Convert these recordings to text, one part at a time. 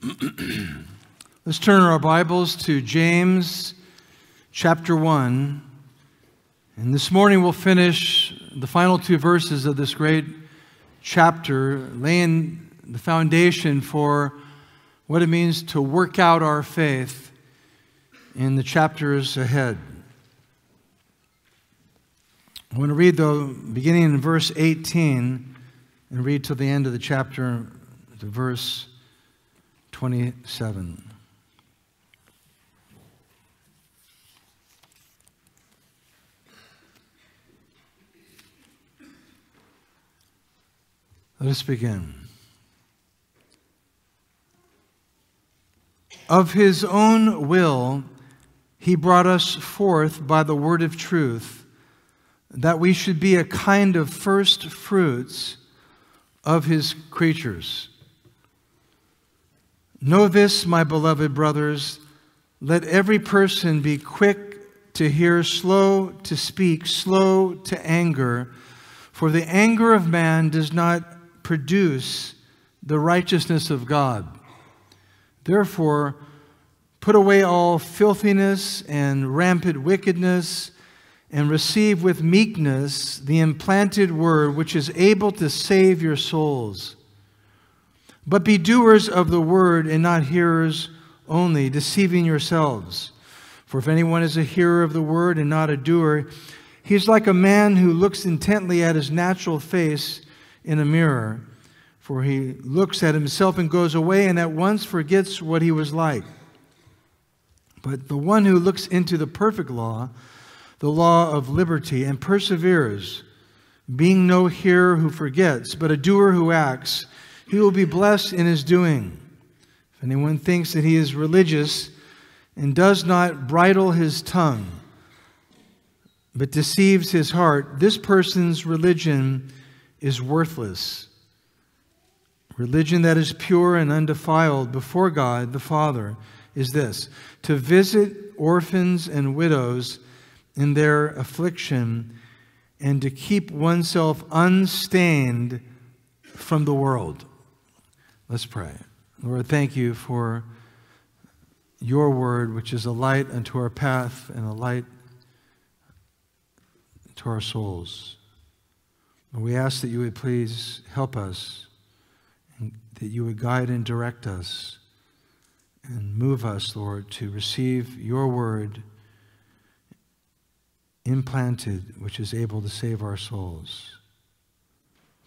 Let's turn our Bibles to James chapter 1. And this morning we'll finish the final two verses of this great chapter, laying the foundation for what it means to work out our faith in the chapters ahead. I want to read, though, beginning in verse 18 and read till the end of the chapter, to verse 27. Let us begin. Of his own will, he brought us forth by the word of truth, that we should be a kind of first fruits of his creatures. Know this, my beloved brothers, let every person be quick to hear, slow to speak, slow to anger, for the anger of man does not produce the righteousness of God. Therefore, put away all filthiness and rampant wickedness, and receive with meekness the implanted word which is able to save your souls. But be doers of the word and not hearers only, deceiving yourselves. For if anyone is a hearer of the word and not a doer, he is like a man who looks intently at his natural face in a mirror. For he looks at himself and goes away and at once forgets what he was like. But the one who looks into the perfect law, the law of liberty, and perseveres, being no hearer who forgets, but a doer who acts, he will be blessed in his doing. If anyone thinks that he is religious and does not bridle his tongue, but deceives his heart, this person's religion is worthless. Religion that is pure and undefiled before God the Father is this to visit orphans and widows in their affliction and to keep oneself unstained from the world. Let's pray. Lord, thank you for your word, which is a light unto our path and a light to our souls. And we ask that you would please help us, and that you would guide and direct us, and move us, Lord, to receive your word implanted, which is able to save our souls.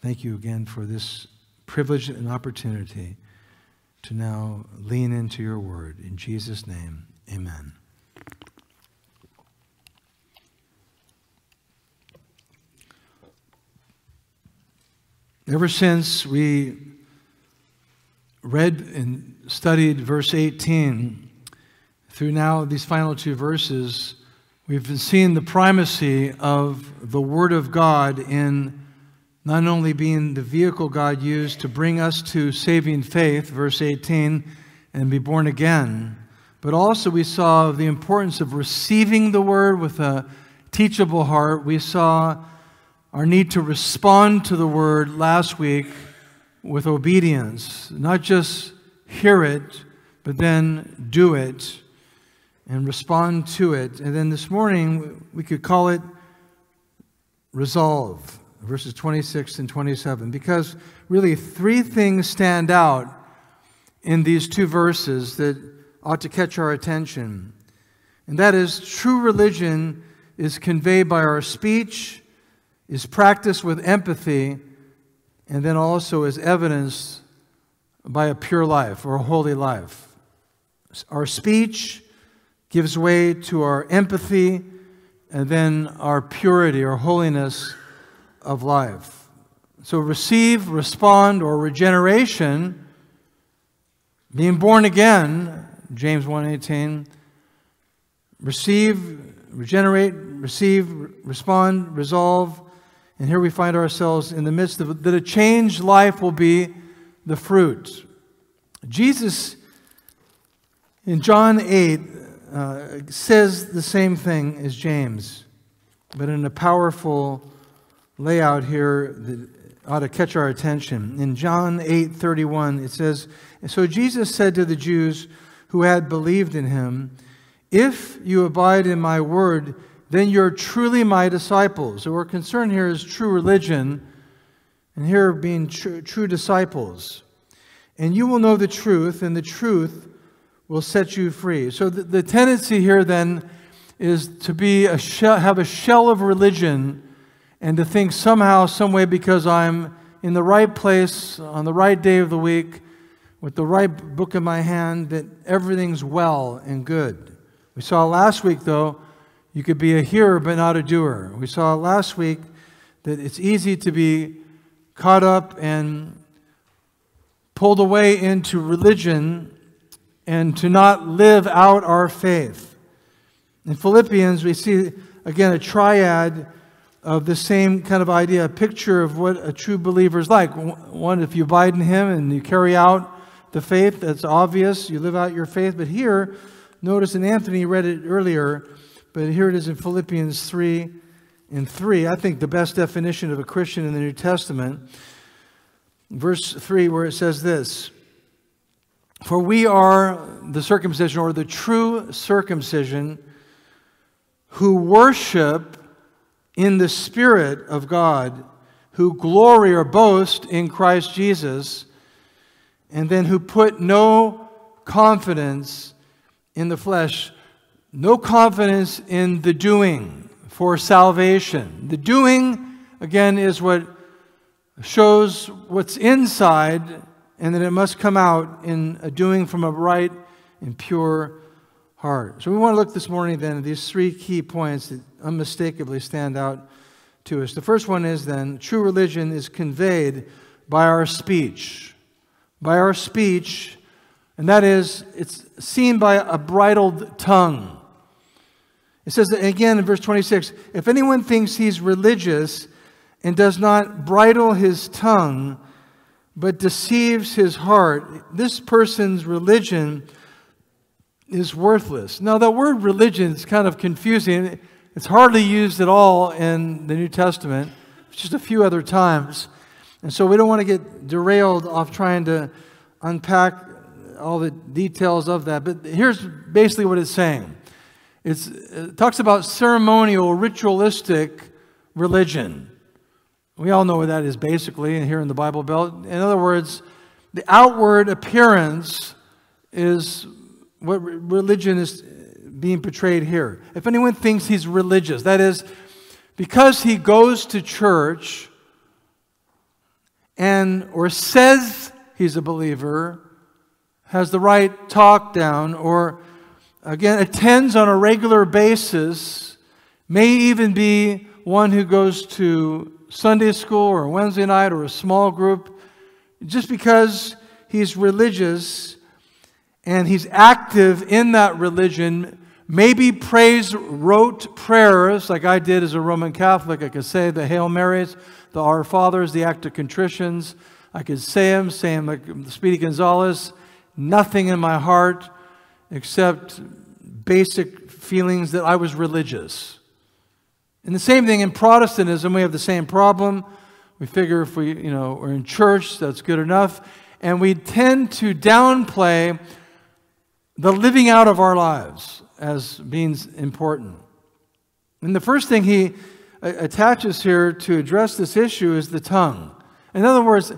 Thank you again for this privilege and opportunity to now lean into your word. In Jesus' name, amen. Ever since we read and studied verse 18 through now these final two verses, we've been seeing the primacy of the Word of God in not only being the vehicle God used to bring us to saving faith, verse 18, and be born again, but also we saw the importance of receiving the Word with a teachable heart. We saw our need to respond to the Word last week with obedience, not just hear it, but then do it and respond to it. And then this morning, we could call it resolve verses 26 and 27, because really three things stand out in these two verses that ought to catch our attention. And that is, true religion is conveyed by our speech, is practiced with empathy, and then also is evidenced by a pure life or a holy life. Our speech gives way to our empathy, and then our purity or holiness of life. So receive, respond, or regeneration, being born again, James 1:18, receive, regenerate, receive, respond, resolve, and here we find ourselves in the midst of that a changed life will be the fruit. Jesus in John 8 uh, says the same thing as James, but in a powerful layout here that ought to catch our attention. In John 8 31, it says, So Jesus said to the Jews who had believed in him, If you abide in my word, then you're truly my disciples. So our concern here is true religion, and here being true, true disciples. And you will know the truth, and the truth will set you free. So the, the tendency here then is to be a shell, have a shell of religion and to think somehow, some way, because I'm in the right place on the right day of the week with the right book in my hand, that everything's well and good. We saw last week, though, you could be a hearer but not a doer. We saw last week that it's easy to be caught up and pulled away into religion and to not live out our faith. In Philippians, we see again a triad of the same kind of idea, a picture of what a true believer is like. One, if you abide in Him and you carry out the faith, that's obvious, you live out your faith. But here, notice, and Anthony read it earlier, but here it is in Philippians 3 and 3. I think the best definition of a Christian in the New Testament. Verse 3, where it says this For we are the circumcision, or the true circumcision, who worship in the Spirit of God, who glory or boast in Christ Jesus, and then who put no confidence in the flesh, no confidence in the doing for salvation. The doing, again, is what shows what's inside, and that it must come out in a doing from a right and pure heart. So we want to look this morning then at these three key points that unmistakably stand out to us. The first one is then true religion is conveyed by our speech. By our speech, and that is, it's seen by a bridled tongue. It says again in verse 26 if anyone thinks he's religious and does not bridle his tongue, but deceives his heart, this person's religion is worthless. Now, that word religion is kind of confusing. It's hardly used at all in the New Testament, just a few other times. And so we don't want to get derailed off trying to unpack all the details of that. But here's basically what it's saying it's, it talks about ceremonial, ritualistic religion. We all know what that is basically here in the Bible Belt. In other words, the outward appearance is what religion is being portrayed here. If anyone thinks he's religious, that is, because he goes to church and or says he's a believer, has the right talk down, or again attends on a regular basis, may even be one who goes to Sunday school or Wednesday night or a small group, just because he's religious and he's active in that religion, maybe prays rote prayers like I did as a Roman Catholic. I could say the Hail Marys, the Our Fathers, the Act of Contritions. I could say them, say them like Speedy Gonzalez. Nothing in my heart except basic feelings that I was religious. And the same thing in Protestantism, we have the same problem. We figure if we, you know, we're in church, that's good enough. And we tend to downplay the living out of our lives as being important. And the first thing he uh, attaches here to address this issue is the tongue. In other words,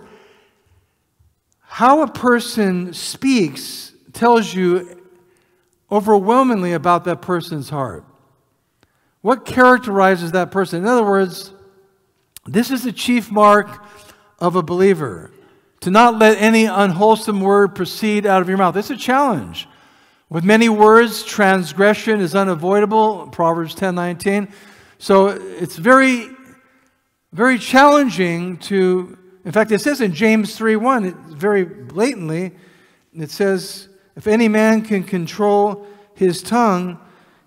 how a person speaks tells you overwhelmingly about that person's heart. What characterizes that person? In other words, this is the chief mark of a believer to not let any unwholesome word proceed out of your mouth. It's a challenge. With many words, transgression is unavoidable, Proverbs 10 19. So it's very, very challenging to, in fact, it says in James 3 1, very blatantly, it says, if any man can control his tongue,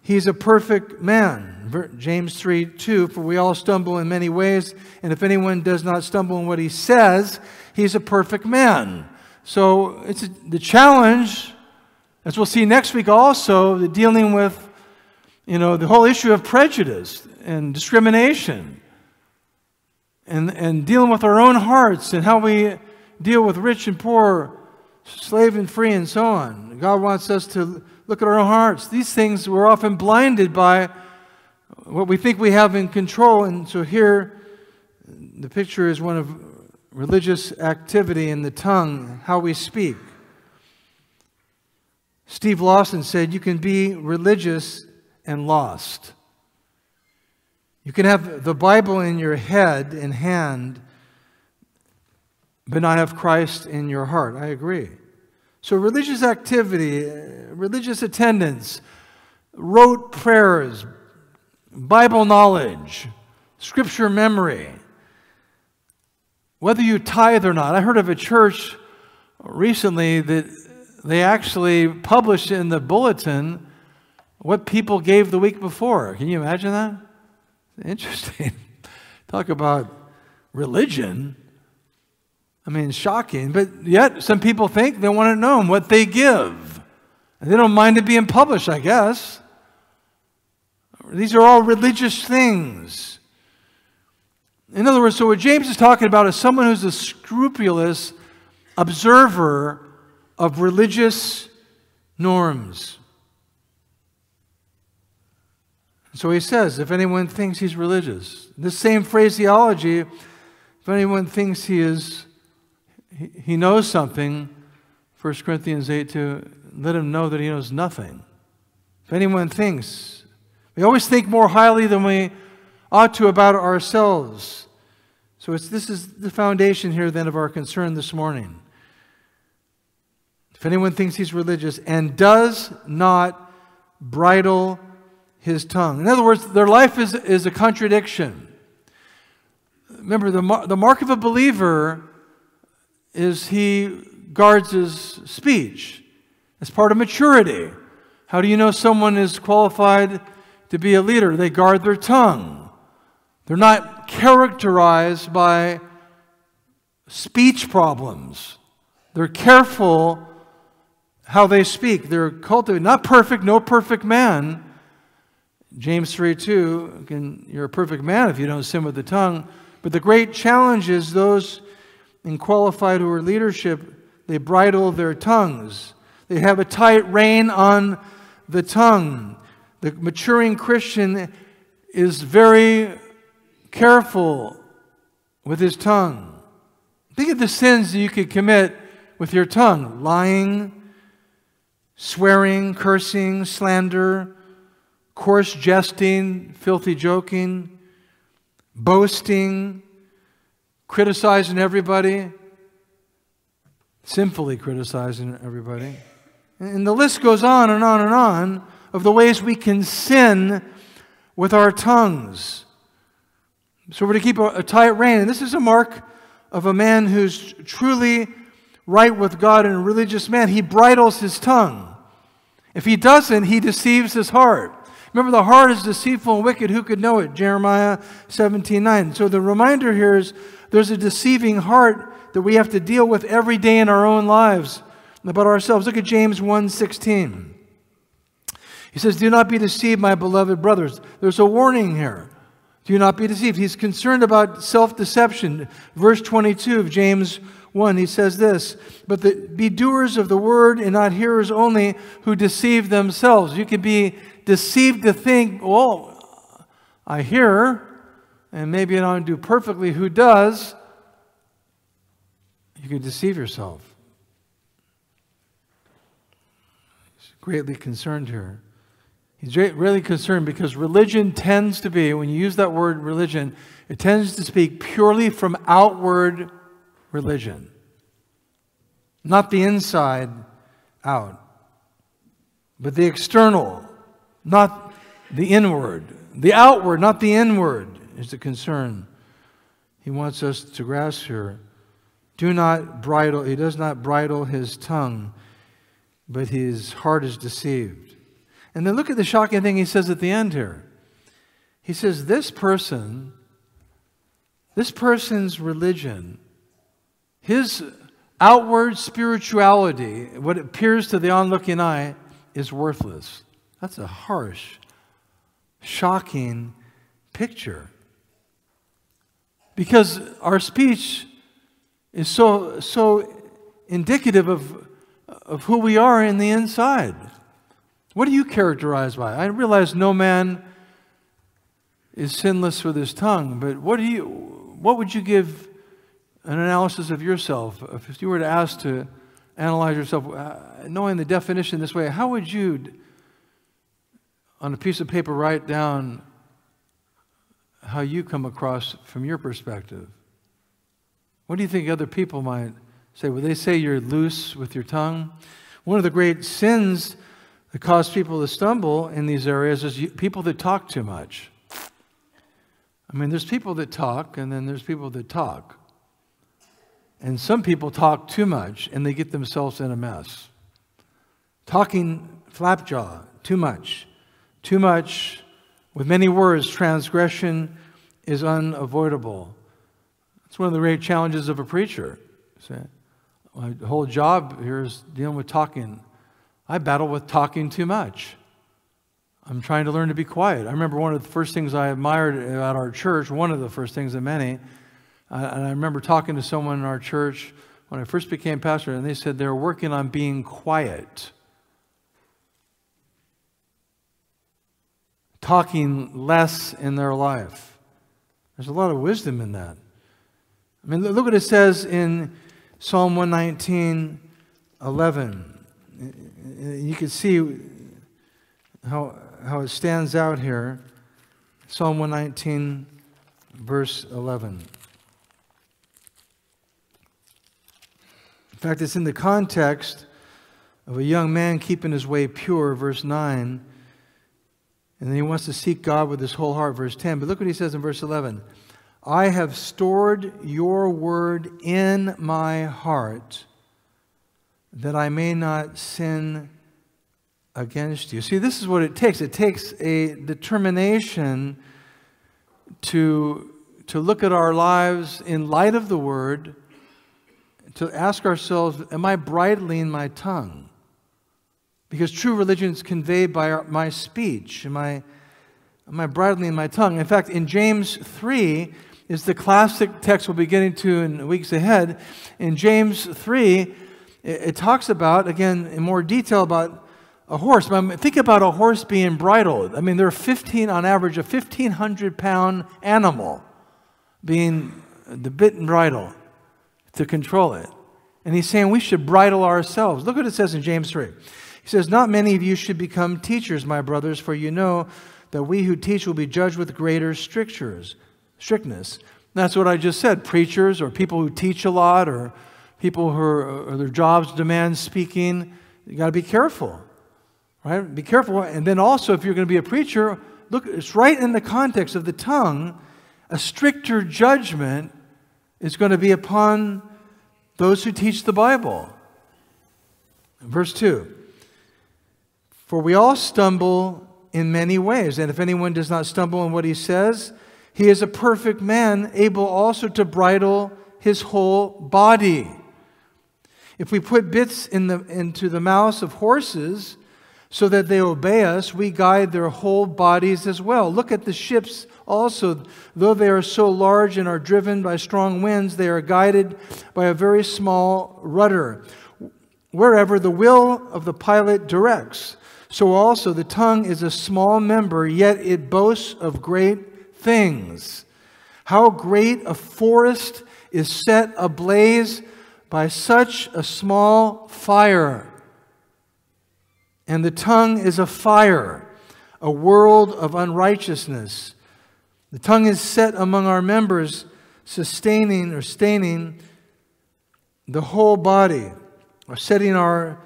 he's a perfect man. James 3 2, for we all stumble in many ways, and if anyone does not stumble in what he says, he's a perfect man. So it's the challenge as we'll see next week also, dealing with, you know, the whole issue of prejudice and discrimination. and, and dealing with our own hearts and how we deal with rich and poor, slave and free, and so on. God wants us to look at our own hearts. These things we're often blinded by what we think we have in control. And so here, the picture is one of religious activity in the tongue, how we speak. Steve Lawson said, You can be religious and lost. You can have the Bible in your head and hand, but not have Christ in your heart. I agree. So, religious activity, religious attendance, rote prayers, Bible knowledge, scripture memory, whether you tithe or not. I heard of a church recently that they actually published in the bulletin what people gave the week before. Can you imagine that? Interesting. Talk about religion. I mean, shocking. But yet, some people think they want to know what they give. And they don't mind it being published, I guess. These are all religious things. In other words, so what James is talking about is someone who's a scrupulous observer of religious norms. So he says, if anyone thinks he's religious, this same phraseology, if anyone thinks he is, he knows something, 1 Corinthians 8 2, let him know that he knows nothing. If anyone thinks, we always think more highly than we ought to about ourselves. So it's this is the foundation here then of our concern this morning. If anyone thinks he's religious and does not bridle his tongue. In other words, their life is, is a contradiction. Remember, the, the mark of a believer is he guards his speech. It's part of maturity. How do you know someone is qualified to be a leader? They guard their tongue. They're not characterized by speech problems. They're careful how they speak. They're cultivated, not perfect, no perfect man. James 3 2, can, you're a perfect man if you don't sin with the tongue. But the great challenge is those in qualified who are leadership, they bridle their tongues. They have a tight rein on the tongue. The maturing Christian is very careful with his tongue. Think of the sins that you could commit with your tongue lying, swearing, cursing, slander, coarse jesting, filthy joking, boasting, criticizing everybody, sinfully criticizing everybody. And the list goes on and on and on of the ways we can sin with our tongues. So we're to keep a, a tight rein. And this is a mark of a man who's truly right with God and a religious man. He bridles his tongue. If he doesn't, he deceives his heart. Remember, the heart is deceitful and wicked. Who could know it? Jeremiah 17 9. So the reminder here is there's a deceiving heart that we have to deal with every day in our own lives about ourselves. Look at James 1 16. He says, Do not be deceived, my beloved brothers. There's a warning here. Do not be deceived. He's concerned about self deception. Verse 22 of James 1, he says this But the, be doers of the word and not hearers only who deceive themselves. You can be deceived to think, well, I hear, and maybe I don't do perfectly. Who does? You can deceive yourself. He's greatly concerned here. He's really concerned because religion tends to be, when you use that word religion, it tends to speak purely from outward religion, not the inside out, but the external, not the inward. The outward, not the inward, is the concern he wants us to grasp here. Do not bridle, he does not bridle his tongue, but his heart is deceived. And then look at the shocking thing he says at the end here. He says, This person, this person's religion his outward spirituality, what appears to the onlooking eye, is worthless. That's a harsh, shocking picture. Because our speech is so, so indicative of, of who we are in the inside. What do you characterize by? I realize no man is sinless with his tongue, but what do you what would you give an analysis of yourself if you were to ask to analyze yourself uh, knowing the definition this way, how would you on a piece of paper write down how you come across from your perspective? What do you think other people might say? Would they say you're loose with your tongue? One of the great sins that cause people to stumble in these areas is people that talk too much. I mean, there's people that talk, and then there's people that talk. And some people talk too much, and they get themselves in a mess. Talking flapjaw, too much. Too much, with many words, transgression is unavoidable. It's one of the great challenges of a preacher. My whole job here is dealing with talking. I battle with talking too much. I'm trying to learn to be quiet. I remember one of the first things I admired about our church, one of the first things of many, uh, and I remember talking to someone in our church when I first became pastor, and they said they were working on being quiet. Talking less in their life. There's a lot of wisdom in that. I mean, look what it says in Psalm 119 11. You can see how, how it stands out here. Psalm 119, verse 11. In fact, it's in the context of a young man keeping his way pure, verse 9. And then he wants to seek God with his whole heart, verse 10. But look what he says in verse 11 I have stored your word in my heart that I may not sin against you. See, this is what it takes it takes a determination to, to look at our lives in light of the word, to ask ourselves, Am I bridling my tongue? Because true religion is conveyed by our, my speech. Am I, am I bridling my tongue? In fact, in James 3, is the classic text we'll be getting to in weeks ahead. In James 3, it, it talks about, again, in more detail, about a horse. Think about a horse being bridled. I mean, they're 15, on average, a 1,500 pound animal being the bit and bridle to control it. And he's saying we should bridle ourselves. Look what it says in James 3. He says, Not many of you should become teachers, my brothers, for you know that we who teach will be judged with greater strictures, strictness. That's what I just said. Preachers or people who teach a lot or people who are, their jobs demand speaking, you got to be careful. Right? Be careful. And then also, if you're going to be a preacher, look, it's right in the context of the tongue. A stricter judgment is going to be upon those who teach the Bible. Verse 2 For we all stumble in many ways, and if anyone does not stumble in what he says, he is a perfect man, able also to bridle his whole body. If we put bits in the, into the mouths of horses, so that they obey us, we guide their whole bodies as well. Look at the ships also. Though they are so large and are driven by strong winds, they are guided by a very small rudder, wherever the will of the pilot directs. So also the tongue is a small member, yet it boasts of great things. How great a forest is set ablaze by such a small fire. And the tongue is a fire, a world of unrighteousness. The tongue is set among our members, sustaining or staining the whole body, or setting our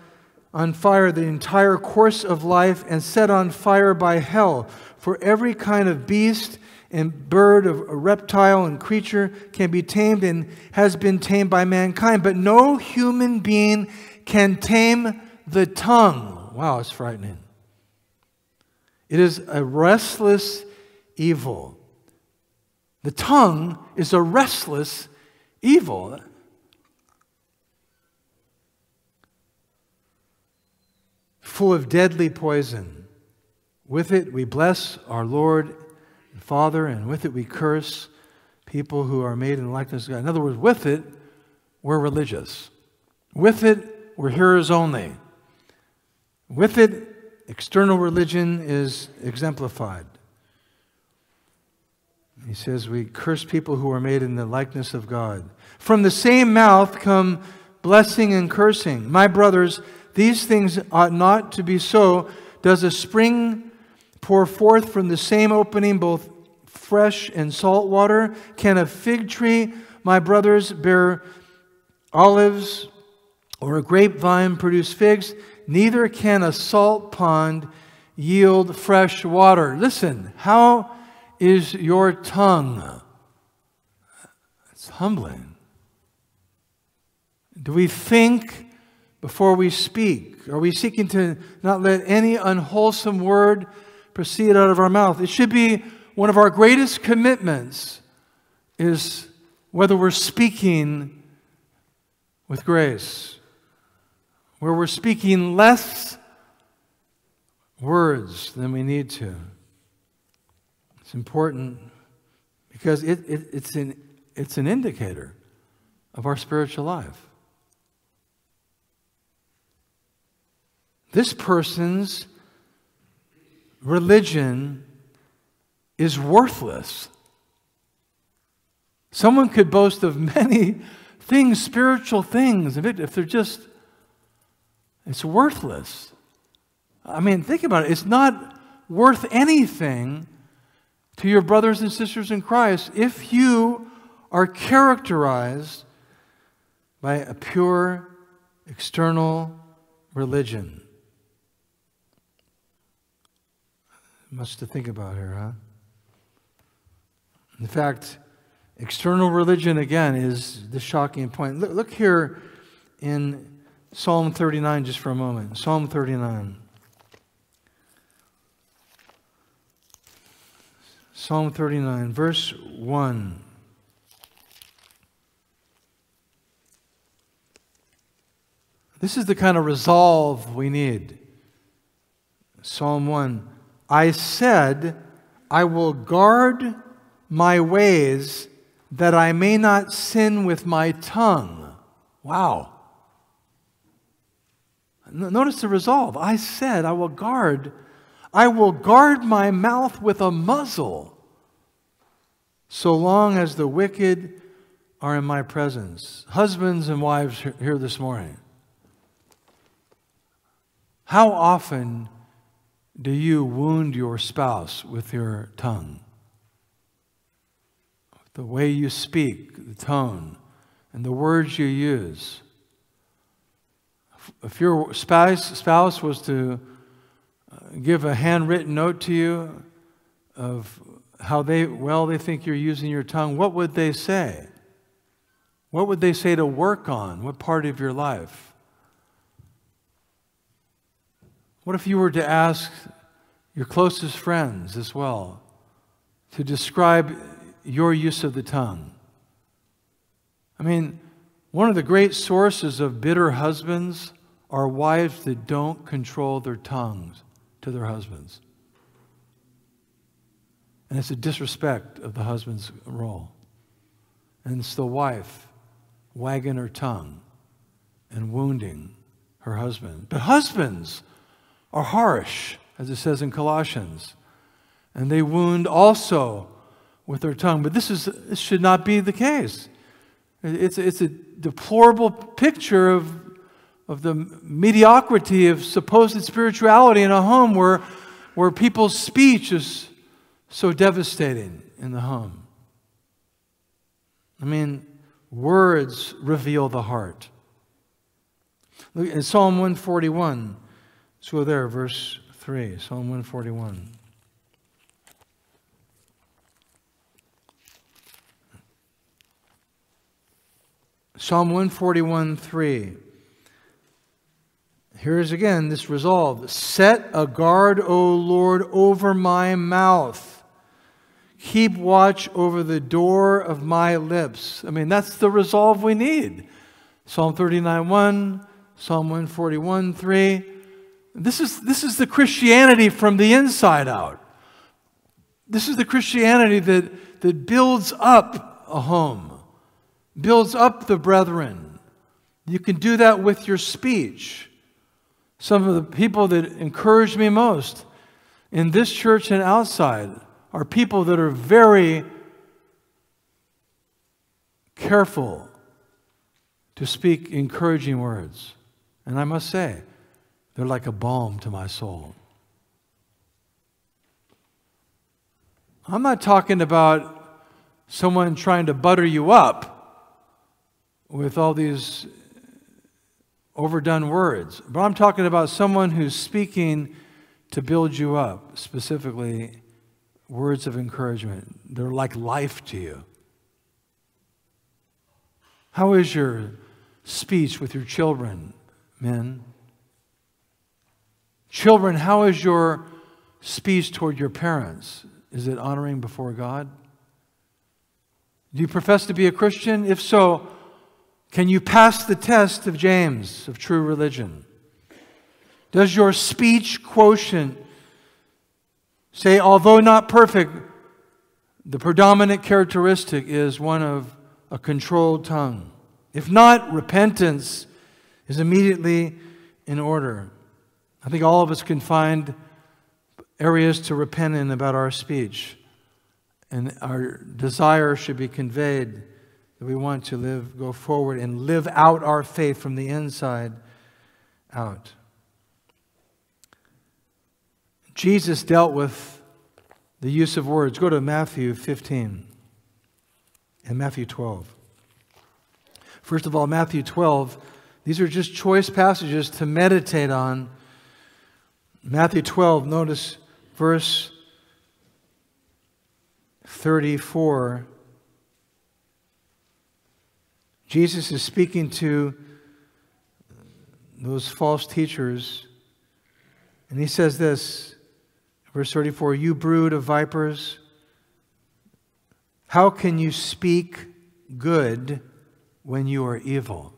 on fire the entire course of life and set on fire by hell. For every kind of beast and bird, of a reptile and creature can be tamed and has been tamed by mankind, but no human being can tame the tongue. Wow, it's frightening. It is a restless evil. The tongue is a restless evil. Full of deadly poison. With it we bless our Lord and Father, and with it we curse people who are made in the likeness of God. In other words, with it, we're religious. With it, we're hearers only. With it, external religion is exemplified. He says, We curse people who are made in the likeness of God. From the same mouth come blessing and cursing. My brothers, these things ought not to be so. Does a spring pour forth from the same opening both fresh and salt water? Can a fig tree, my brothers, bear olives or a grapevine produce figs? Neither can a salt pond yield fresh water. Listen, how is your tongue? It's humbling. Do we think before we speak? Are we seeking to not let any unwholesome word proceed out of our mouth? It should be one of our greatest commitments is whether we're speaking with grace, where we're speaking less words than we need to. It's important because it, it, it's, an, it's an indicator of our spiritual life. This person's religion is worthless. Someone could boast of many things, spiritual things, if they're just, it's worthless. I mean, think about it. It's not worth anything to your brothers and sisters in Christ if you are characterized by a pure external religion. Much to think about here, huh? In fact, external religion, again, is the shocking point. Look, look here in Psalm 39 just for a moment. Psalm 39. Psalm 39, verse 1. This is the kind of resolve we need. Psalm 1 I said, I will guard my ways that I may not sin with my tongue. Wow. Notice the resolve. I said, I will guard, I will guard my mouth with a muzzle so long as the wicked are in my presence. Husbands and wives here this morning. How often do you wound your spouse with your tongue? The way you speak, the tone, and the words you use. If your spouse, spouse was to uh, give a handwritten note to you of how they well they think you're using your tongue, what would they say? What would they say to work on? What part of your life? What if you were to ask your closest friends as well to describe your use of the tongue? I mean, one of the great sources of bitter husbands are wives that don't control their tongues to their husbands. And it's a disrespect of the husband's role. And it's the wife wagging her tongue and wounding her husband. But husbands, are harsh, as it says in Colossians, and they wound also with their tongue. But this, is, this should not be the case. It's, it's a deplorable picture of, of the mediocrity of supposed spirituality in a home where, where people's speech is so devastating in the home. I mean, words reveal the heart. Look in Psalm 141. Let's go there, verse 3, Psalm 141. Psalm 141 3. Here's again this resolve Set a guard, O Lord, over my mouth. Keep watch over the door of my lips. I mean, that's the resolve we need. Psalm 39 1, Psalm 141 3. This is, this is the Christianity from the inside out. This is the Christianity that, that builds up a home, builds up the brethren. You can do that with your speech. Some of the people that encourage me most in this church and outside are people that are very careful to speak encouraging words. And I must say, they're like a balm to my soul. I'm not talking about someone trying to butter you up with all these overdone words, but I'm talking about someone who's speaking to build you up, specifically words of encouragement. They're like life to you. How is your speech with your children, men? Children, how is your speech toward your parents? Is it honoring before God? Do you profess to be a Christian? If so, can you pass the test of James of true religion? Does your speech quotient say, although not perfect, the predominant characteristic is one of a controlled tongue? If not, repentance is immediately in order. I think all of us can find areas to repent in about our speech. And our desire should be conveyed that we want to live, go forward and live out our faith from the inside out. Jesus dealt with the use of words. Go to Matthew 15 and Matthew 12. First of all, Matthew 12, these are just choice passages to meditate on. Matthew 12, notice verse 34. Jesus is speaking to those false teachers, and he says this Verse 34 You brood of vipers, how can you speak good when you are evil?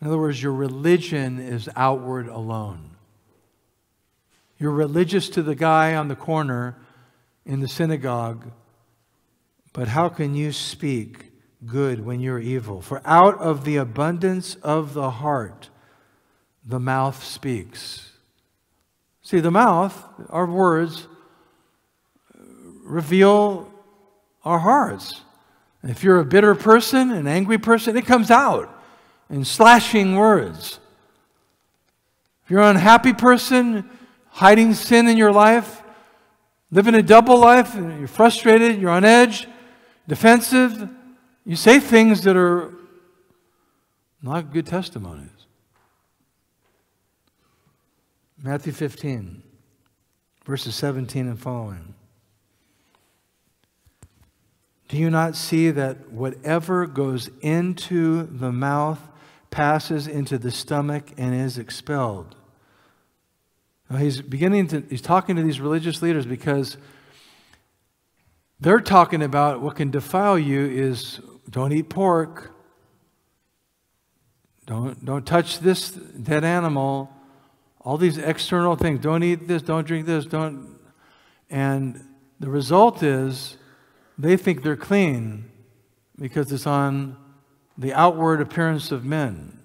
In other words, your religion is outward alone. You're religious to the guy on the corner in the synagogue, but how can you speak good when you're evil? For out of the abundance of the heart, the mouth speaks. See, the mouth, our words, reveal our hearts. If you're a bitter person, an angry person, it comes out in slashing words. If you're an unhappy person, hiding sin in your life, living a double life, you're frustrated, you're on edge, defensive, you say things that are not good testimonies. Matthew 15, verses 17 and following. Do you not see that whatever goes into the mouth passes into the stomach and is expelled? Now he's beginning to, he's talking to these religious leaders because they're talking about what can defile you is don't eat pork, don't, don't touch this dead animal, all these external things. Don't eat this, don't drink this, don't. And the result is they think they're clean because it's on the outward appearance of men.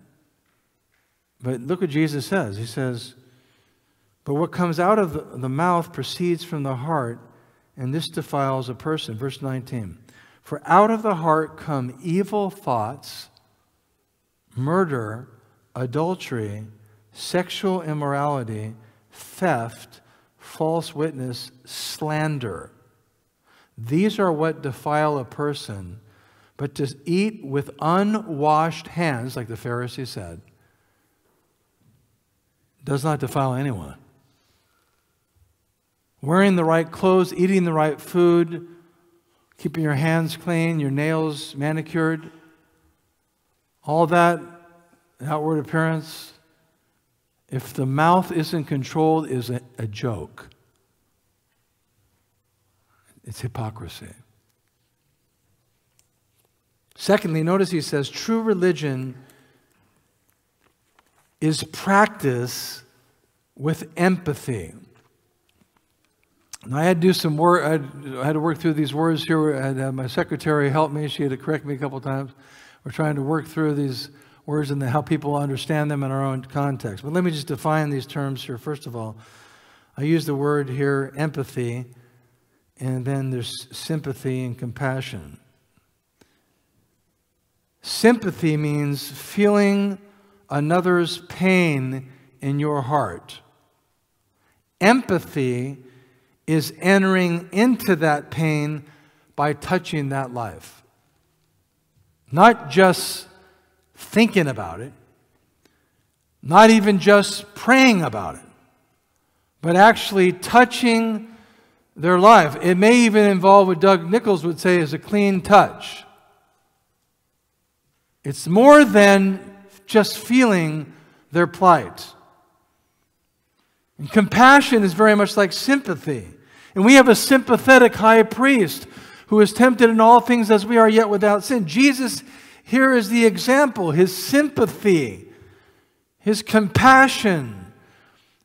But look what Jesus says. He says, But what comes out of the mouth proceeds from the heart, and this defiles a person. Verse 19. For out of the heart come evil thoughts, murder, adultery, sexual immorality, theft, false witness, slander. These are what defile a person. But to eat with unwashed hands, like the Pharisee said, does not defile anyone. Wearing the right clothes, eating the right food, keeping your hands clean, your nails manicured, all that outward appearance, if the mouth isn't controlled, is a, a joke. It's hypocrisy. Secondly, notice he says true religion is practice with empathy. And I had to do some work. I had, to work through these words here. I had uh, my secretary help me. She had to correct me a couple times. We're trying to work through these words and how people understand them in our own context. But let me just define these terms here. First of all, I use the word here empathy, and then there's sympathy and compassion. Sympathy means feeling another's pain in your heart. Empathy is entering into that pain by touching that life. Not just thinking about it, not even just praying about it, but actually touching their life. It may even involve what Doug Nichols would say is a clean touch. It's more than just feeling their plight. And compassion is very much like sympathy. And we have a sympathetic high priest who is tempted in all things as we are, yet without sin. Jesus, here is the example. His sympathy, his compassion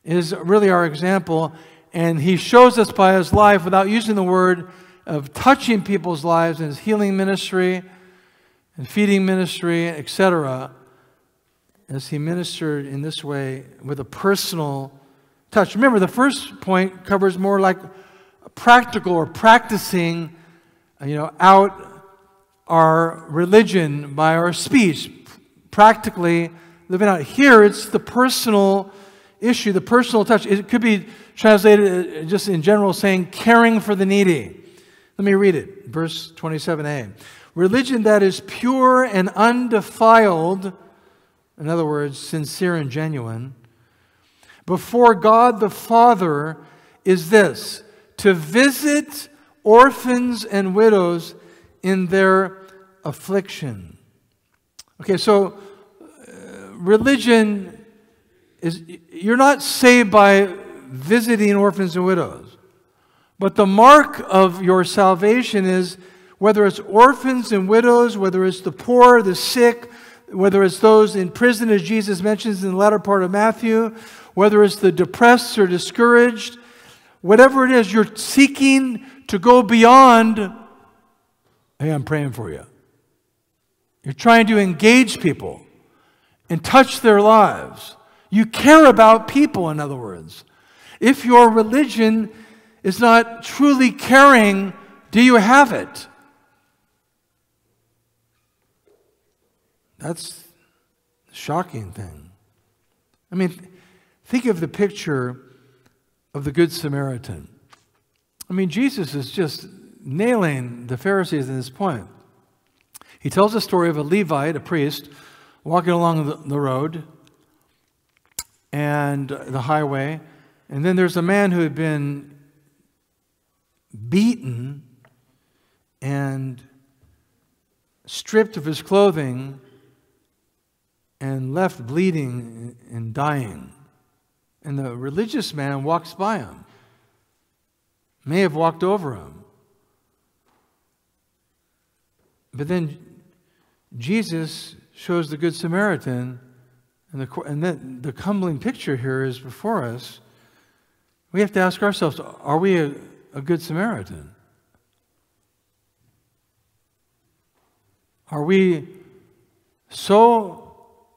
is really our example. And he shows us by his life, without using the word, of touching people's lives in his healing ministry and feeding ministry, etc., as he ministered in this way with a personal touch. Remember, the first point covers more like practical or practicing, you know, out our religion by our speech, practically living out. Here, it's the personal issue, the personal touch. It could be translated uh, just in general saying caring for the needy. Let me read it, verse 27a. Religion that is pure and undefiled, in other words, sincere and genuine, before God the Father is this to visit orphans and widows in their affliction. Okay, so uh, religion is, you're not saved by visiting orphans and widows, but the mark of your salvation is whether it's orphans and widows, whether it's the poor, the sick, whether it's those in prison, as Jesus mentions in the latter part of Matthew, whether it's the depressed or discouraged, whatever it is, you're seeking to go beyond, hey, I'm praying for you. You're trying to engage people and touch their lives. You care about people, in other words. If your religion is not truly caring, do you have it? That's the shocking thing. I mean, think of the picture of the Good Samaritan. I mean, Jesus is just nailing the Pharisees in this point. He tells the story of a Levite, a priest, walking along the, the road and the highway, and then there's a man who had been beaten and stripped of his clothing and left bleeding and dying. And the religious man walks by him, may have walked over him. But then Jesus shows the Good Samaritan, and the, and then the humbling picture here is before us. We have to ask ourselves are we a, a Good Samaritan? Are we so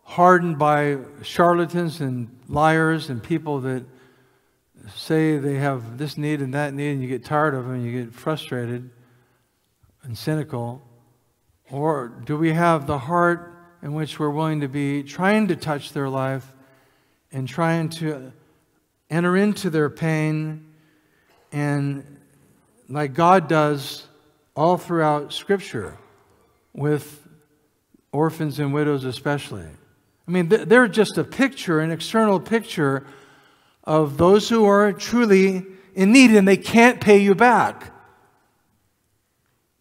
hardened by charlatans and liars and people that say they have this need and that need, and you get tired of them and you get frustrated and cynical? Or do we have the heart in which we're willing to be trying to touch their life and trying to enter into their pain and, like God does all throughout Scripture, with orphans and widows especially? I mean, they're just a picture, an external picture of those who are truly in need and they can't pay you back.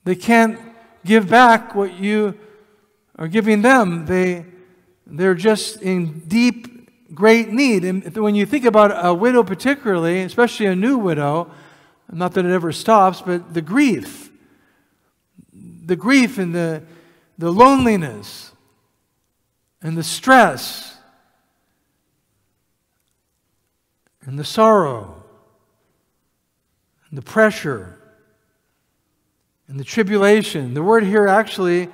They can't give back what you are giving them. They, they're just in deep, great need. And when you think about a widow, particularly, especially a new widow, not that it ever stops, but the grief, the grief and the, the loneliness, and the stress and the sorrow and the pressure, and the tribulation. The word here actually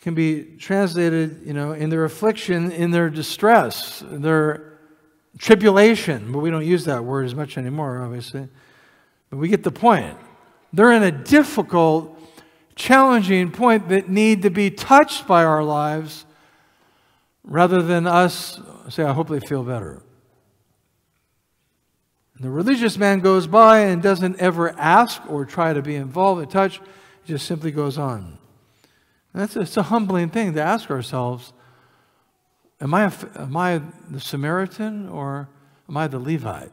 can be translated, you know, in their affliction, in their distress, their tribulation. But we don't use that word as much anymore, obviously. But we get the point. They're in a difficult, challenging point that need to be touched by our lives rather than us say, I hope they feel better. The religious man goes by and doesn't ever ask or try to be involved in touch, it just simply goes on. And that's it's a humbling thing to ask ourselves am I, a, am I the Samaritan or am I the Levite?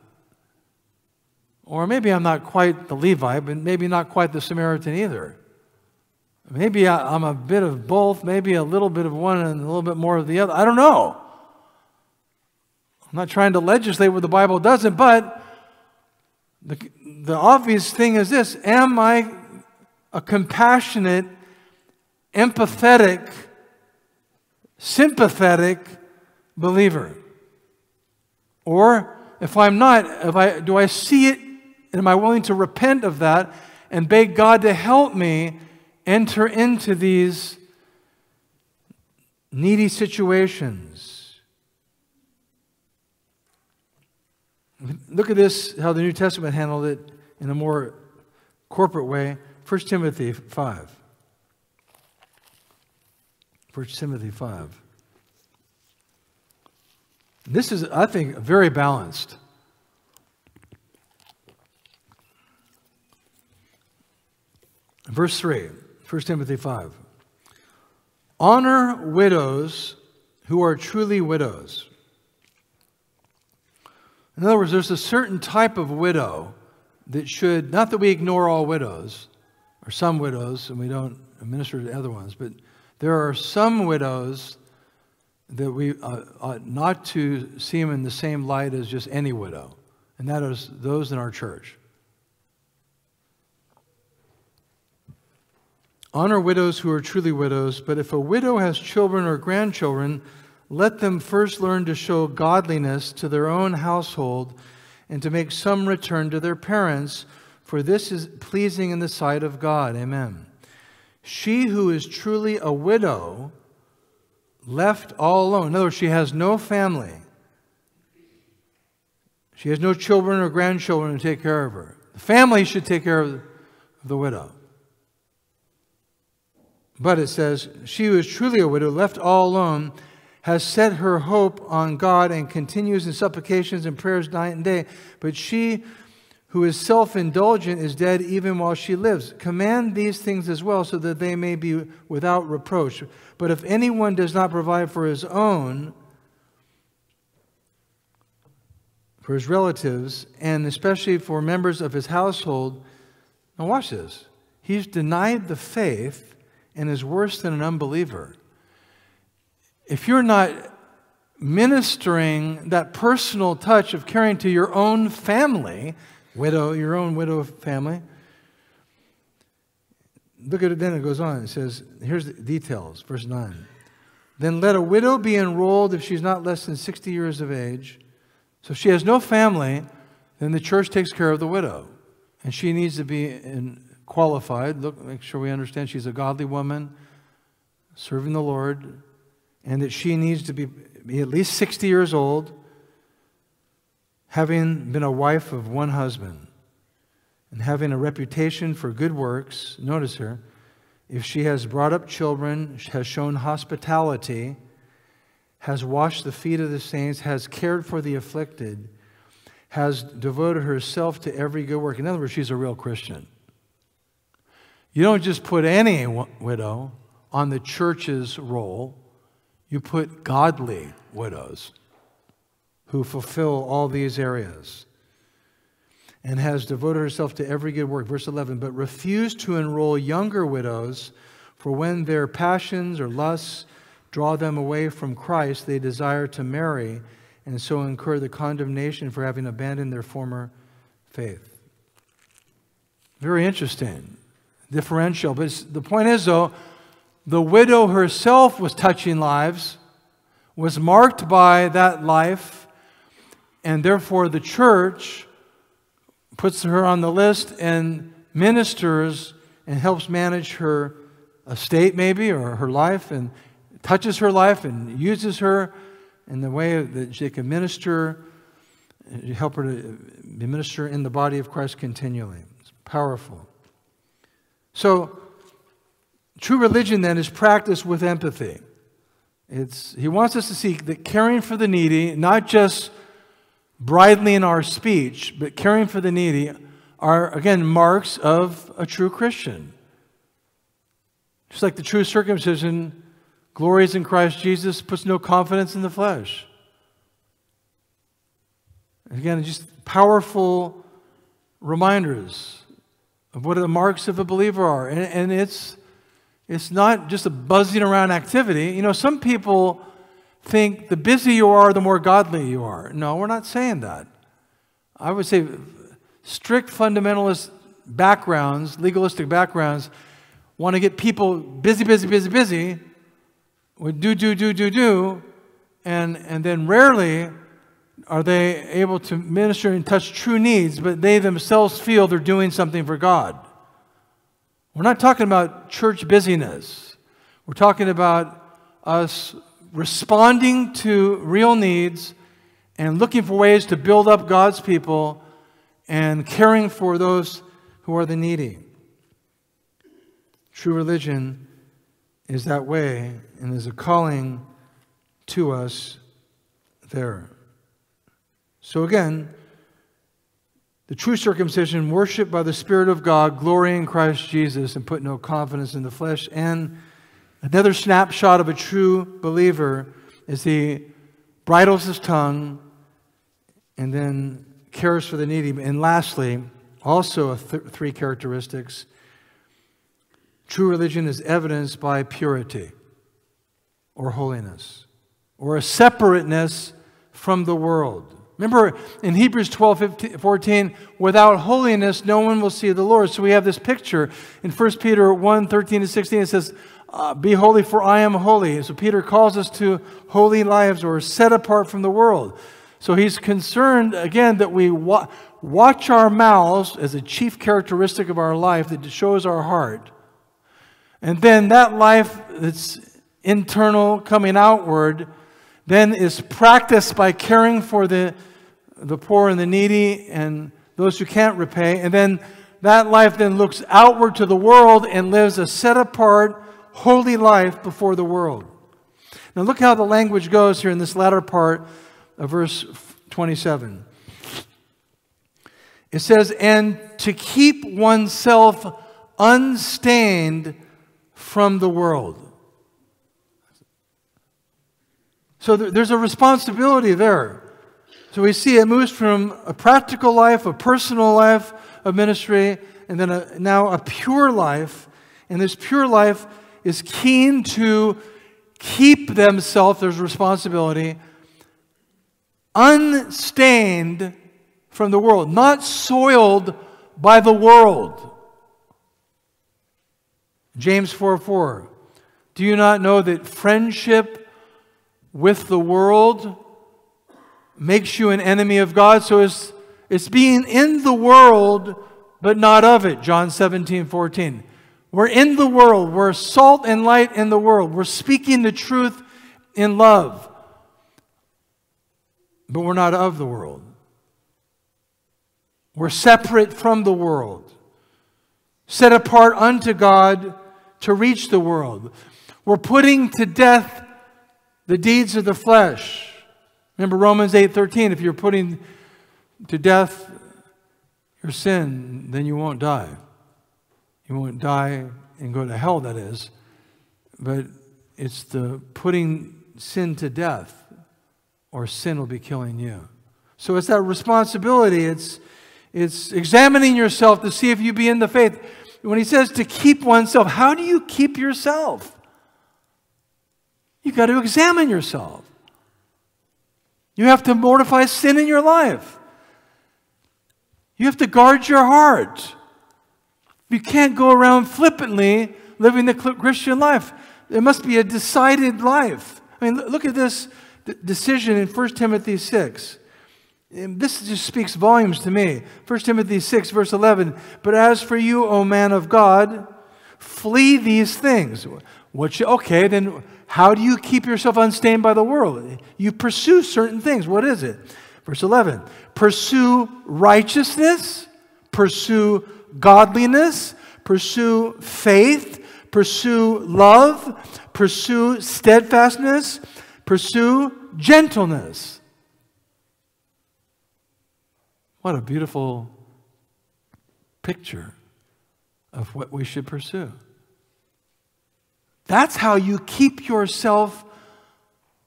Or maybe I'm not quite the Levite, but maybe not quite the Samaritan either. Maybe I'm a bit of both, maybe a little bit of one and a little bit more of the other. I don't know. I'm not trying to legislate what the Bible doesn't, but the, the obvious thing is this Am I a compassionate, empathetic, sympathetic believer? Or if I'm not, if I, do I see it and Am I willing to repent of that and beg God to help me enter into these needy situations? Look at this, how the New Testament handled it in a more corporate way. 1 Timothy 5. 1 Timothy 5. This is, I think, very balanced. Verse 3, 1 Timothy 5. Honor widows who are truly widows. In other words, there's a certain type of widow that should, not that we ignore all widows, or some widows, and we don't minister to other ones, but there are some widows that we uh, ought not to see them in the same light as just any widow, and that is those in our church. Honor widows who are truly widows, but if a widow has children or grandchildren, let them first learn to show godliness to their own household and to make some return to their parents, for this is pleasing in the sight of God. Amen. She who is truly a widow, left all alone, in other words, she has no family, she has no children or grandchildren to take care of her. The family should take care of the widow. But it says, She who is truly a widow, left all alone, has set her hope on God and continues in supplications and prayers night and day. But she who is self indulgent is dead even while she lives. Command these things as well, so that they may be without reproach. But if anyone does not provide for his own, for his relatives, and especially for members of his household, now watch this. He's denied the faith and is worse than an unbeliever. If you're not ministering that personal touch of caring to your own family, widow, your own widow family, look at it then, it goes on. It says, here's the details, verse 9. Then let a widow be enrolled if she's not less than 60 years of age. So if she has no family, then the church takes care of the widow. And she needs to be in, qualified. Look, make sure we understand she's a godly woman serving the Lord, and that she needs to be, be at least 60 years old, having been a wife of one husband, and having a reputation for good works. Notice here, if she has brought up children, has shown hospitality, has washed the feet of the saints, has cared for the afflicted, has devoted herself to every good work. In other words, she's a real Christian. You don't just put any widow on the church's roll, you put godly widows who fulfill all these areas and has devoted herself to every good work. Verse 11, but refused to enroll younger widows, for when their passions or lusts draw them away from Christ, they desire to marry and so incur the condemnation for having abandoned their former faith. Very interesting differential. But the point is, though, the widow herself was touching lives, was marked by that life, and therefore the church, puts her on the list and ministers and helps manage her estate, maybe, or her life, and touches her life and uses her in the way that she can minister, help her to minister in the body of Christ continually. It's powerful. So, true religion then is practiced with empathy. It's, he wants us to see that caring for the needy, not just bridling our speech, but caring for the needy, are, again, marks of a true Christian. Just like the true circumcision glories in Christ Jesus, puts no confidence in the flesh. Again, just powerful reminders of what are the marks of a believer are. And, and it's, it's not just a buzzing around activity. You know, some people think the busier you are, the more godly you are. No, we're not saying that. I would say strict fundamentalist backgrounds, legalistic backgrounds, want to get people busy, busy, busy, busy, with do, do, do, do, do, and, and then rarely are they able to minister and touch true needs, but they themselves feel they're doing something for God. We're not talking about church busyness. We're talking about us responding to real needs and looking for ways to build up God's people and caring for those who are the needy. True religion is that way, and there's a calling to us there. So again, the true circumcision, worship by the Spirit of God, glory in Christ Jesus, and put no confidence in the flesh. And another snapshot of a true believer is he bridles his tongue and then cares for the needy. And lastly, also th- three characteristics True religion is evidenced by purity or holiness or a separateness from the world. Remember in Hebrews 12 15, 14, without holiness, no one will see the Lord. So we have this picture in 1 Peter 1 13 to 16. It says, uh, Be holy, for I am holy. So Peter calls us to holy lives or set apart from the world. So he's concerned, again, that we wa- watch our mouths as a chief characteristic of our life that shows our heart and then that life that's internal, coming outward, then is practiced by caring for the, the poor and the needy and those who can't repay. And then that life then looks outward to the world and lives a set apart, holy life before the world. Now, look how the language goes here in this latter part of verse 27. It says, And to keep oneself unstained from the world. So there's a responsibility there. So we see it moves from a practical life, a personal life of ministry, and then a, now a pure life. And this pure life is keen to keep themselves, there's responsibility, unstained from the world, not soiled by the world. James 4 4. Do you not know that friendship with the world makes you an enemy of God? So it's, it's being in the world, but not of it. John 17 14. We're in the world. We're salt and light in the world. We're speaking the truth in love. But we're not of the world. We're separate from the world, set apart unto God to reach the world. We're putting to death the deeds of the flesh. Remember Romans 8:13, if you're putting to death your sin, then you won't die. You won't die and go to hell that is. But it's the putting sin to death or sin will be killing you. So it's that responsibility. It's it's examining yourself to see if you be in the faith when he says to keep oneself, how do you keep yourself? You've got to examine yourself. You have to mortify sin in your life. You have to guard your heart. You can't go around flippantly living the Christian life. There must be a decided life. I mean, look at this decision in 1 Timothy 6. And this just speaks volumes to me. 1 Timothy 6, verse 11. But as for you, O man of God, flee these things. What you, okay, then how do you keep yourself unstained by the world? You pursue certain things. What is it? Verse 11 Pursue righteousness, pursue godliness, pursue faith, pursue love, pursue steadfastness, pursue gentleness. What a beautiful picture of what we should pursue. That's how you keep yourself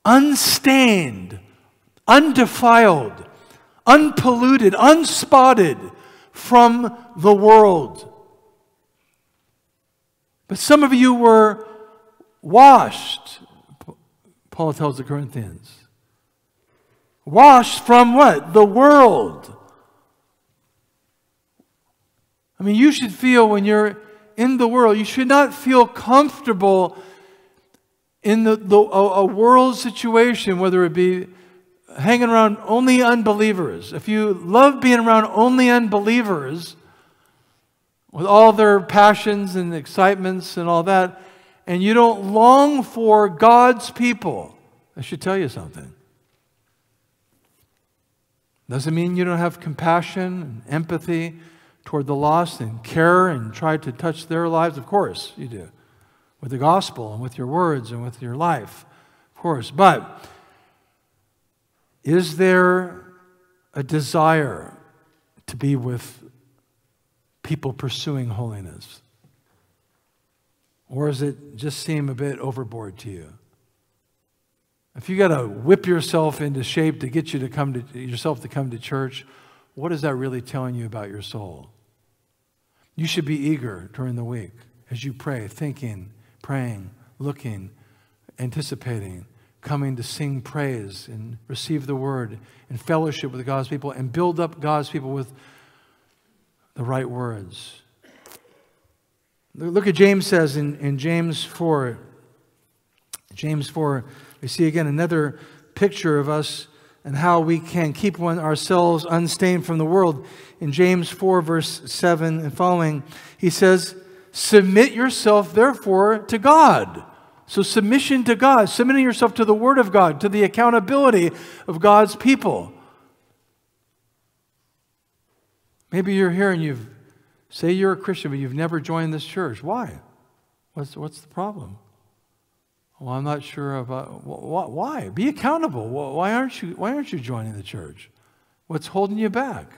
unstained, undefiled, unpolluted, unspotted from the world. But some of you were washed, Paul tells the Corinthians. Washed from what? The world. I mean, you should feel when you're in the world, you should not feel comfortable in the, the a, a world situation, whether it be hanging around only unbelievers. If you love being around only unbelievers, with all their passions and excitements and all that, and you don't long for God's people, I should tell you something. Doesn't mean you don't have compassion and empathy toward the lost and care and try to touch their lives? Of course you do. With the gospel and with your words and with your life, of course. But is there a desire to be with people pursuing holiness? Or does it just seem a bit overboard to you? If you got to whip yourself into shape to get you to come to yourself to come to church, what is that really telling you about your soul? You should be eager during the week as you pray, thinking, praying, looking, anticipating, coming to sing praise and receive the word and fellowship with God's people and build up God's people with the right words. Look at James says in, in James 4. James 4, we see again another picture of us and how we can keep ourselves unstained from the world. In James 4, verse 7 and following, he says, Submit yourself, therefore, to God. So, submission to God, submitting yourself to the Word of God, to the accountability of God's people. Maybe you're here and you've say you're a Christian, but you've never joined this church. Why? What's, what's the problem? Well, I'm not sure about why. Be accountable. Why aren't you? Why aren't you joining the church? What's holding you back?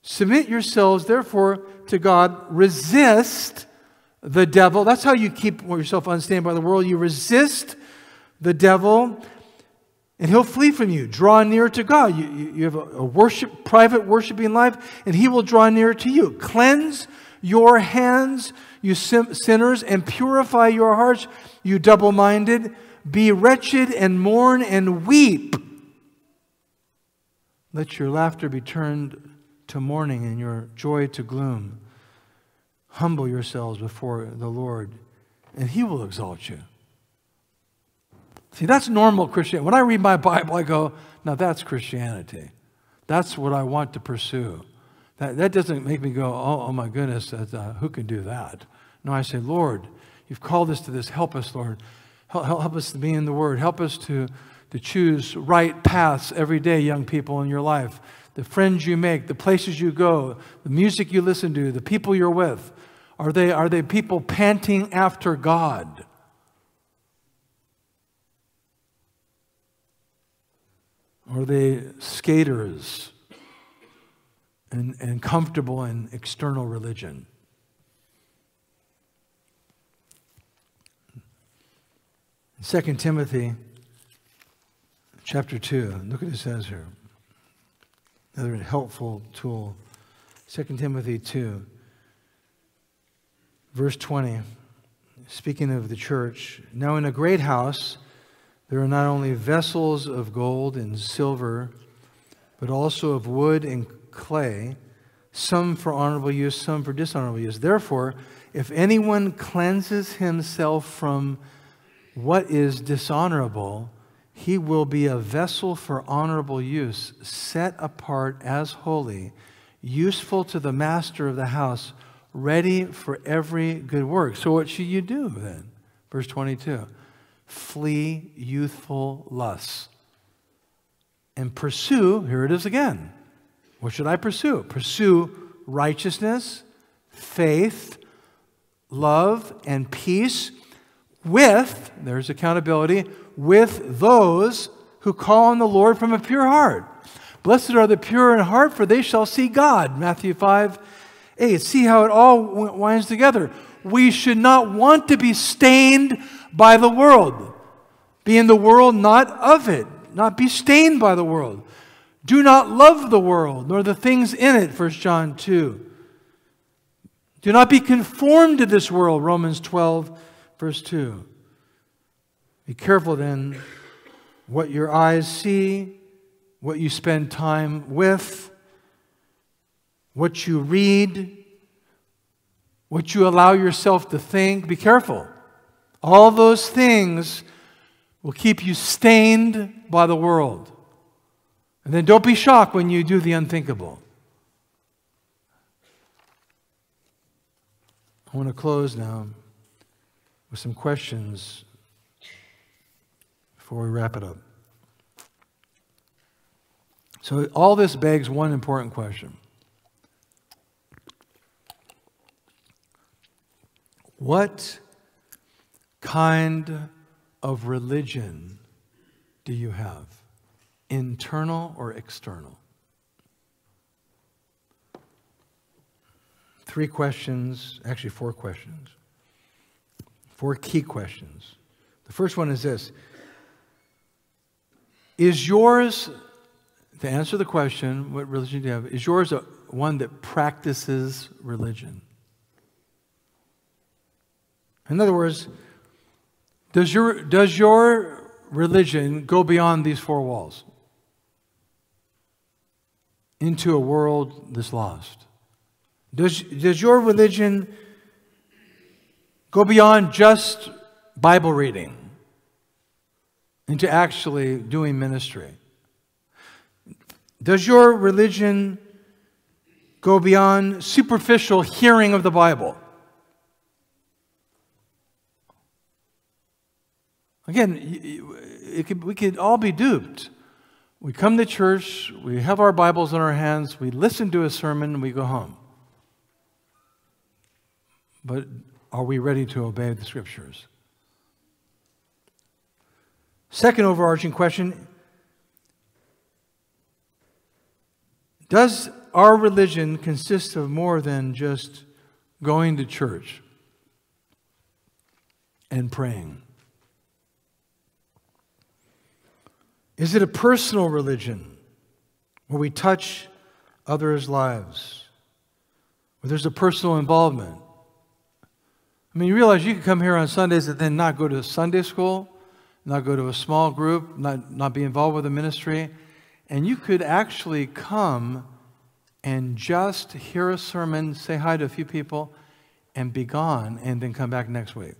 Submit yourselves, therefore, to God. Resist the devil. That's how you keep yourself unstained by the world. You resist the devil, and he'll flee from you. Draw near to God. You, you, have a, a worship, private worshiping life, and he will draw near to you. Cleanse your hands you sinners, and purify your hearts, you double minded. Be wretched and mourn and weep. Let your laughter be turned to mourning and your joy to gloom. Humble yourselves before the Lord, and He will exalt you. See, that's normal Christianity. When I read my Bible, I go, now that's Christianity. That's what I want to pursue. That, that doesn't make me go, oh, oh my goodness, uh, who can do that? No, I say, Lord, you've called us to this. Help us, Lord. Help, help us to be in the Word. Help us to, to choose right paths every day, young people, in your life. The friends you make, the places you go, the music you listen to, the people you're with. Are they, are they people panting after God? Or are they skaters and, and comfortable in external religion? 2 Timothy chapter 2, look what it says here. Another helpful tool. 2 Timothy 2, verse 20, speaking of the church. Now, in a great house, there are not only vessels of gold and silver, but also of wood and clay, some for honorable use, some for dishonorable use. Therefore, if anyone cleanses himself from what is dishonorable, he will be a vessel for honorable use, set apart as holy, useful to the master of the house, ready for every good work. So, what should you do then? Verse 22 Flee youthful lusts and pursue, here it is again. What should I pursue? Pursue righteousness, faith, love, and peace with, there's accountability, with those who call on the Lord from a pure heart. Blessed are the pure in heart, for they shall see God. Matthew 5 8. See how it all winds together. We should not want to be stained by the world. Be in the world, not of it. Not be stained by the world. Do not love the world, nor the things in it, 1 John 2. Do not be conformed to this world, Romans 12, verse 2. Be careful then what your eyes see, what you spend time with, what you read, what you allow yourself to think. Be careful. All those things will keep you stained by the world. And then don't be shocked when you do the unthinkable. I want to close now with some questions before we wrap it up. So, all this begs one important question What kind of religion do you have? Internal or external? Three questions, actually, four questions. Four key questions. The first one is this Is yours, to answer the question, what religion do you have? Is yours a, one that practices religion? In other words, does your, does your religion go beyond these four walls into a world that's lost? Does, does your religion go beyond just Bible reading into actually doing ministry? Does your religion go beyond superficial hearing of the Bible? Again, could, we could all be duped. We come to church, we have our Bibles in our hands, we listen to a sermon, and we go home. But are we ready to obey the scriptures? Second overarching question Does our religion consist of more than just going to church and praying? Is it a personal religion where we touch others' lives, where there's a personal involvement? I mean, you realize you can come here on Sundays and then not go to Sunday school, not go to a small group, not, not be involved with a ministry, and you could actually come and just hear a sermon, say hi to a few people, and be gone, and then come back next week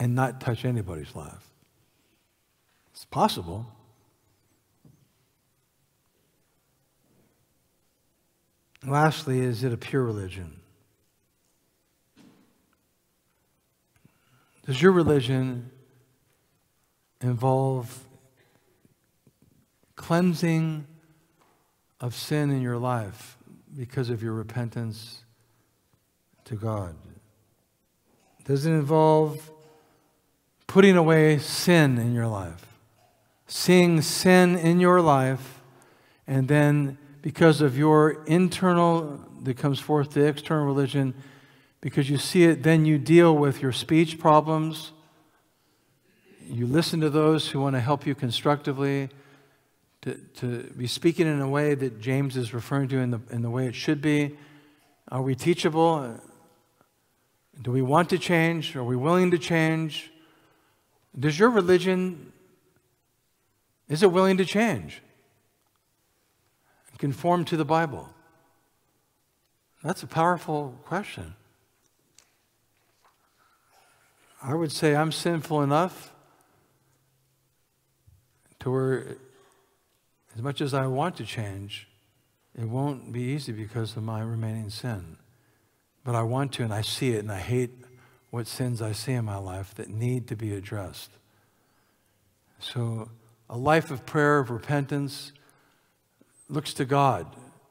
and not touch anybody's life. It's possible. Lastly, is it a pure religion? Does your religion involve cleansing of sin in your life because of your repentance to God? Does it involve putting away sin in your life? Seeing sin in your life and then because of your internal that comes forth the external religion, because you see it, then you deal with your speech problems. You listen to those who want to help you constructively, to, to be speaking in a way that James is referring to in the, in the way it should be. Are we teachable? Do we want to change? Are we willing to change? Does your religion, is it willing to change? Conform to the Bible? That's a powerful question. I would say I'm sinful enough to where, as much as I want to change, it won't be easy because of my remaining sin. But I want to, and I see it, and I hate what sins I see in my life that need to be addressed. So, a life of prayer, of repentance, looks to God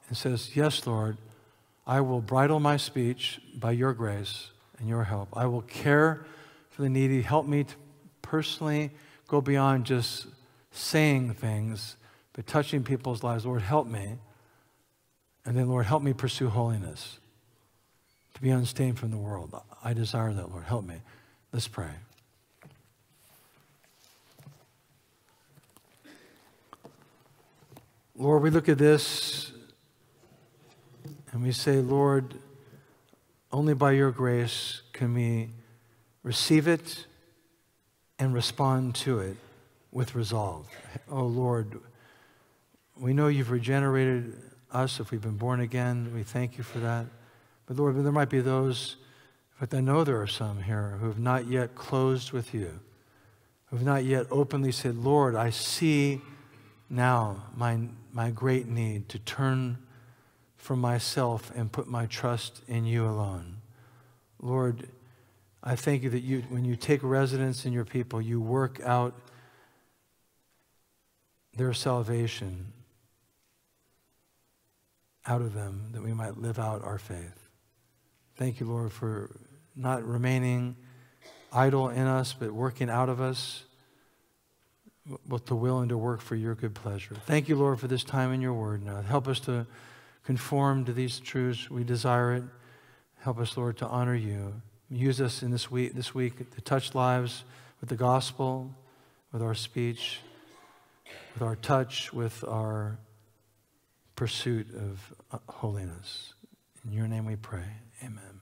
and says, Yes, Lord, I will bridle my speech by your grace and your help. I will care for the needy. Help me to personally go beyond just saying things, but touching people's lives. Lord, help me. And then, Lord, help me pursue holiness, to be unstained from the world. I desire that, Lord. Help me. Let's pray. Lord, we look at this and we say, Lord, only by your grace can we receive it and respond to it with resolve. Oh Lord, we know you've regenerated us if we've been born again. We thank you for that. But Lord, there might be those, but I know there are some here who have not yet closed with you, who have not yet openly said, Lord, I see now my, my great need to turn from myself and put my trust in you alone. Lord, I thank you that you, when you take residence in your people, you work out their salvation out of them that we might live out our faith. Thank you, Lord, for not remaining idle in us, but working out of us, both to will and to work for your good pleasure. Thank you, Lord, for this time in your word now. Help us to conform to these truths. We desire it. Help us, Lord, to honor you. Use us in this week, this week to touch lives with the gospel, with our speech, with our touch, with our pursuit of uh, holiness. In your name we pray. Amen.